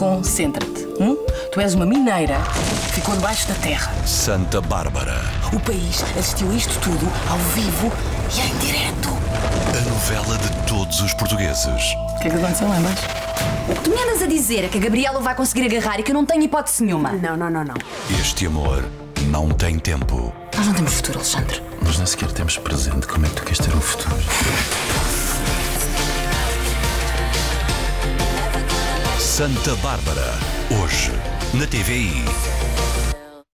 Concentra-te. Hum? Tu és uma mineira que ficou debaixo da terra. Santa Bárbara. O país assistiu a isto tudo ao vivo e em direto. A novela de todos os portugueses. O que é que aconteceu embaixo? O que tu me andas a dizer é que a Gabriela vai conseguir agarrar e que eu não tenho hipótese nenhuma. Não, não, não, não. Este amor não tem tempo. Nós não temos futuro, Alexandre. Nós nem sequer temos presente. Como é que tu queres ter um futuro? Santa Bárbara. Hoje, na TVI.